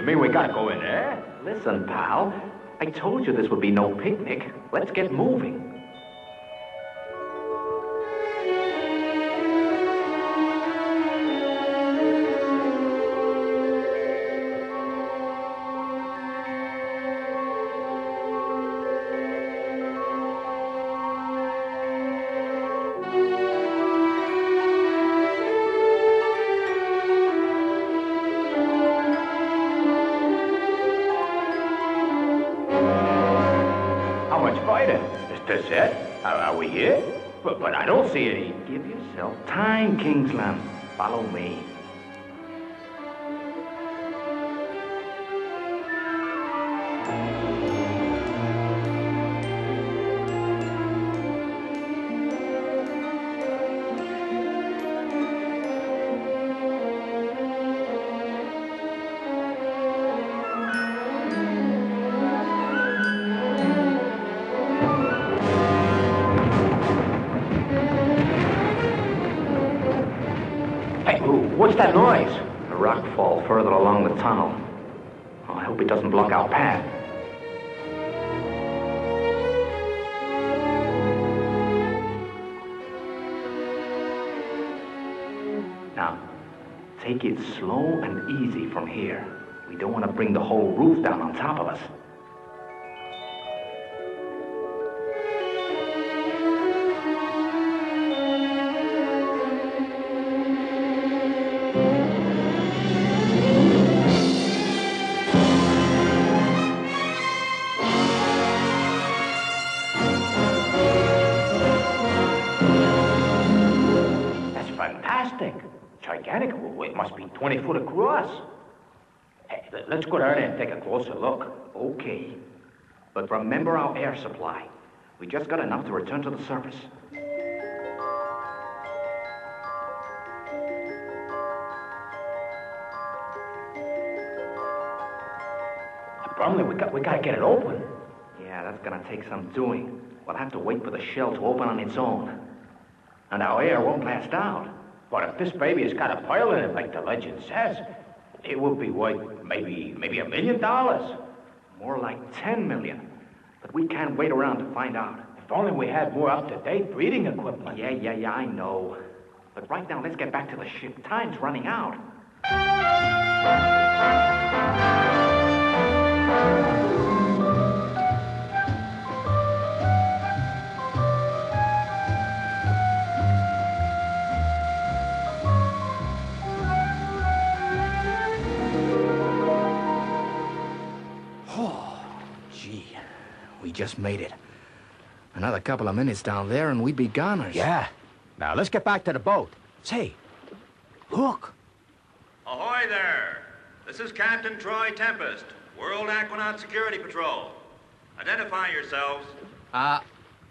You mean we gotta go in there? Listen, pal. I told you this would be no picnic. Let's get moving. Fighting? Is this it? Are, are we here? But, but I don't see any. Give yourself time, Kingsland. Follow me. Hey, what's that noise? A rock fall further along the tunnel. Oh, I hope it doesn't block our path. Now, take it slow and easy from here. We don't want to bring the whole roof down on top of us. It must be 20 foot across. Hey, let- let's go down there and take a closer look. Okay. But remember our air supply. We just got enough to return to the surface. Bromley, we got we gotta get it open. Yeah, that's gonna take some doing. We'll have to wait for the shell to open on its own. And our air won't last out. But if this baby has got a pile in it, like the legend says, it would be worth maybe maybe a million dollars. More like 10 million. But we can't wait around to find out. If only we had more up-to-date breathing equipment. Yeah, yeah, yeah, I know. But right now, let's get back to the ship. Time's running out. We just made it. Another couple of minutes down there and we'd be goners. Yeah. Now let's get back to the boat. Say, look. Ahoy there! This is Captain Troy Tempest, World Aquanaut Security Patrol. Identify yourselves. Uh,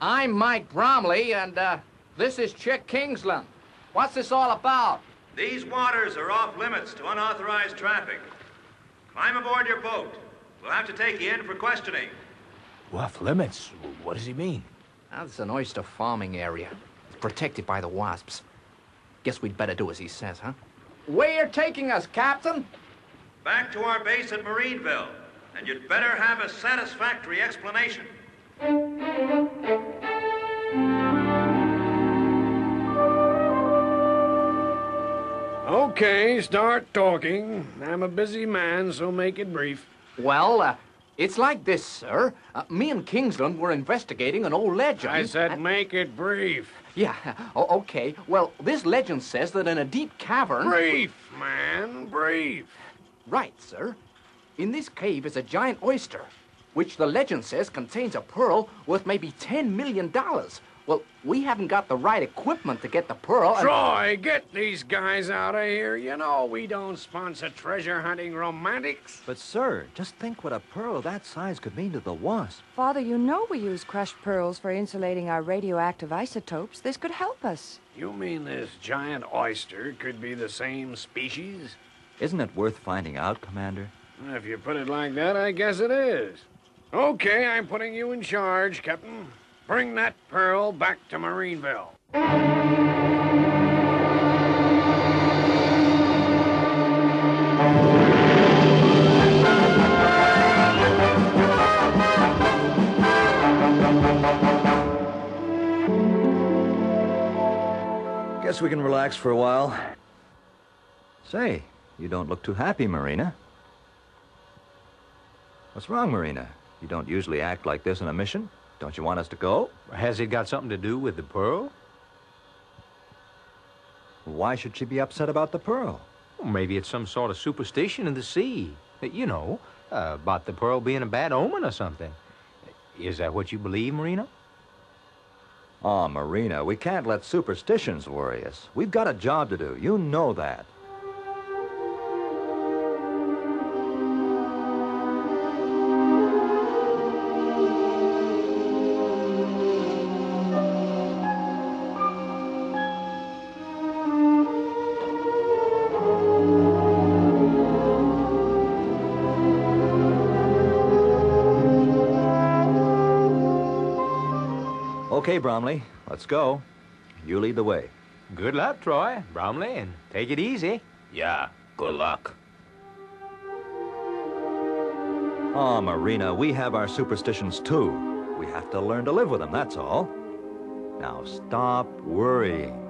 I'm Mike Bromley, and uh, this is Chick Kingsland. What's this all about? These waters are off limits to unauthorized traffic. Climb aboard your boat. We'll have to take you in for questioning. Off limits? What does he mean? That's an oyster farming area. It's protected by the WASPs. Guess we'd better do as he says, huh? Where you're taking us, Captain? Back to our base at Marineville, and you'd better have a satisfactory explanation. Okay, start talking. I'm a busy man, so make it brief. Well, uh, it's like this, sir. Uh, me and Kingsland were investigating an old legend. I said and- make it brief. Yeah, o- okay. Well, this legend says that in a deep cavern. Brief, man, brief. Right, sir. In this cave is a giant oyster, which the legend says contains a pearl worth maybe $10 million. Well, we haven't got the right equipment to get the pearl. and- Troy, get these guys out of here. You know we don't sponsor treasure hunting romantics. But, sir, just think what a pearl that size could mean to the WASP. Father, you know we use crushed pearls for insulating our radioactive isotopes. This could help us. You mean this giant oyster could be the same species? Isn't it worth finding out, Commander? If you put it like that, I guess it is. Okay, I'm putting you in charge, Captain. Bring that pearl back to Marineville. Guess we can relax for a while. Say, you don't look too happy, Marina. What's wrong, Marina? You don't usually act like this in a mission? Don't you want us to go? Has it got something to do with the pearl? Why should she be upset about the pearl? Well, maybe it's some sort of superstition in the sea. You know, uh, about the pearl being a bad omen or something. Is that what you believe, Marina? Oh, Marina, we can't let superstitions worry us. We've got a job to do. You know that. Okay, Bromley, let's go. You lead the way. Good luck, Troy, Bromley, and take it easy. Yeah, good luck. Oh, Marina, we have our superstitions too. We have to learn to live with them, that's all. Now stop worrying.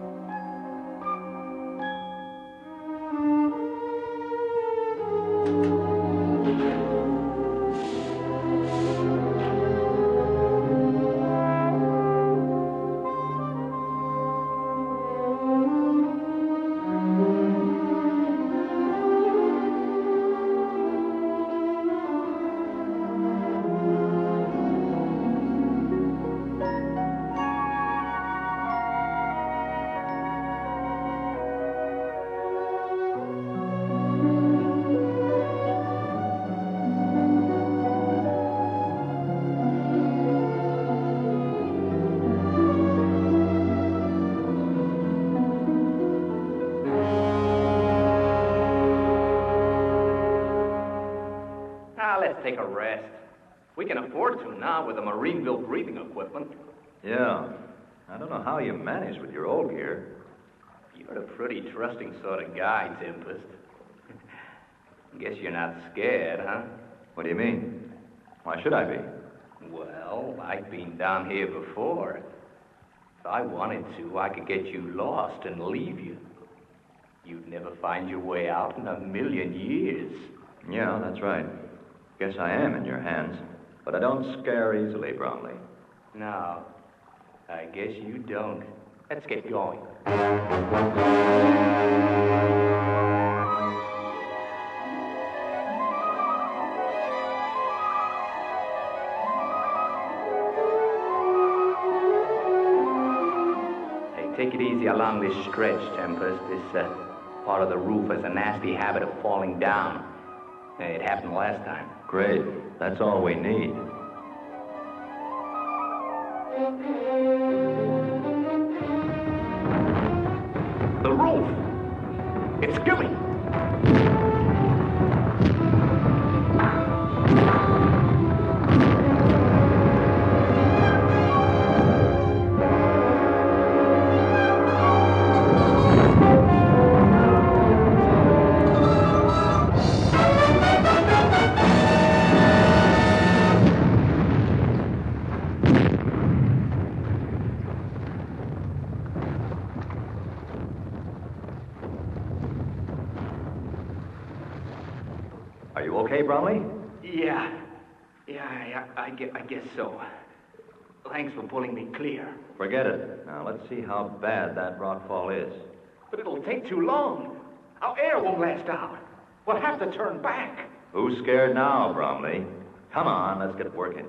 We can afford to now with the Marineville breathing equipment. Yeah. I don't know how you manage with your old gear. You're a pretty trusting sort of guy, Tempest. Guess you're not scared, huh? What do you mean? Why should I be? Well, I've been down here before. If I wanted to, I could get you lost and leave you. You'd never find your way out in a million years. Yeah, that's right. Guess I am in your hands. But I don't scare easily, Bromley. No, I guess you don't. Let's get going. Hey, take it easy along this stretch, Tempest. This uh, part of the roof has a nasty habit of falling down. It happened last time. Great. That's all we need. The roof! It's giving! Okay, Bromley? Yeah. Yeah, I, I, I guess so. Thanks for pulling me clear. Forget it. Now, let's see how bad that rockfall is. But it'll take too long. Our air won't last out. We'll have to turn back. Who's scared now, Bromley? Come on, let's get working.